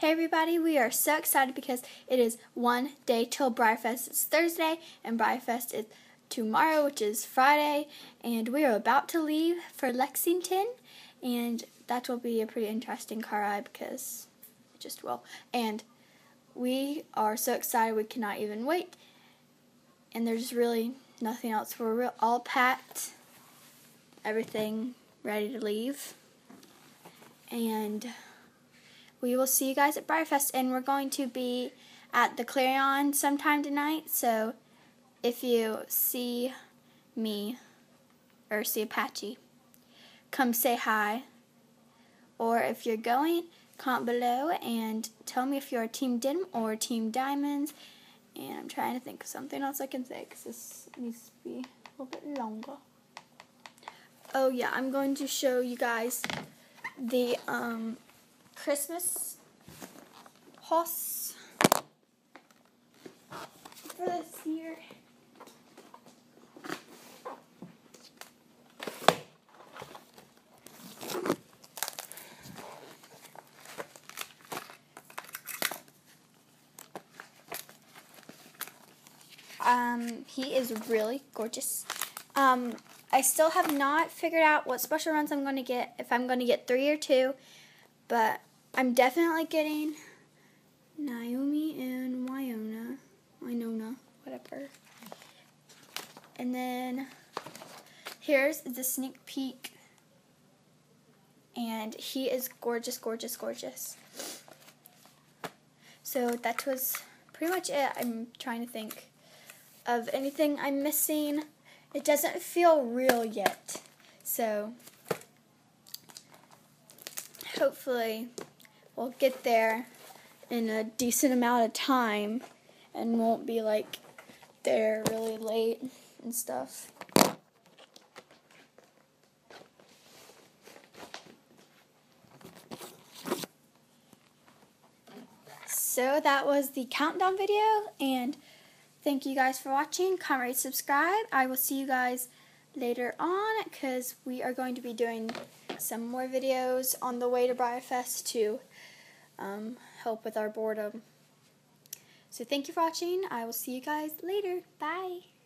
Hey everybody, we are so excited because it is one day till Breyerfest. It's Thursday and Breyerfest is tomorrow, which is Friday, and we are about to leave for Lexington, and that will be a pretty interesting car ride because it just will. And we are so excited we cannot even wait, and there's really nothing else. We're all packed, everything ready to leave, and we will see you guys at Breyerfest, and we're going to be at the Clarion sometime tonight. So if you see me or see Apache, come say hi. Or if you're going, comment below and tell me if you're Team Dim or Team Diamonds. And I'm trying to think of something else I can say because this needs to be a little bit longer. Oh yeah, I'm going to show you guys the um, Christmas horse for this year. Um, he is really gorgeous. Um, I still have not figured out what special runs I'm going to get, if I'm going to get three or two, but I'm definitely getting Naomi and Wyona. Winona, whatever. And then here's the sneak peek. And he is gorgeous, gorgeous, gorgeous. So that was pretty much it. I'm trying to think of anything I'm missing. It doesn't feel real yet. So hopefully we'll get there in a decent amount of time and won't be like there really late and stuff. So that was the countdown video and thank you guys for watching. Comment, rate, subscribe. I will see you guys later on because we are going to be doing some more videos on the way to Breyerfest to um, help with our boredom. So thank you for watching. I will see you guys later. Bye.